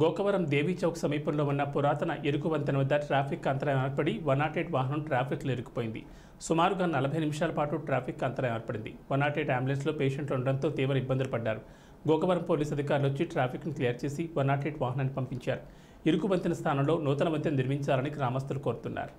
గోకవరం దేవీ చౌక్ సమీపంలో ఉన్న పురాతన ఇరుకు వంతెన వద్ద ట్రాఫిక్ అంతరాయం ఏర్పడి వన్ నాట్ ఎయిట్ వాహనం ట్రాఫిక్లో ఇరుక్కుపోయింది. సుమారుగా నలభై నిమిషాల పాటు ట్రాఫిక్ అంతరాయం ఏర్పడింది. వన్ నాట్ ఎయిట్ అంబులెన్స్లో పేషెంట్లు ఉండడంతో తీవ్ర ఇబ్బందులు పడ్డారు. గోకవరం పోలీసు అధికారులు వచ్చి ట్రాఫిక్ను క్లియర్ చేసి వన్ నాట్ ఎయిట్ వాహనాన్ని పంపించారు. ఇరుకు వంతెన స్థానంలో నూతన వంతెన నిర్మించాలని గ్రామస్తులు కోరుతున్నారు.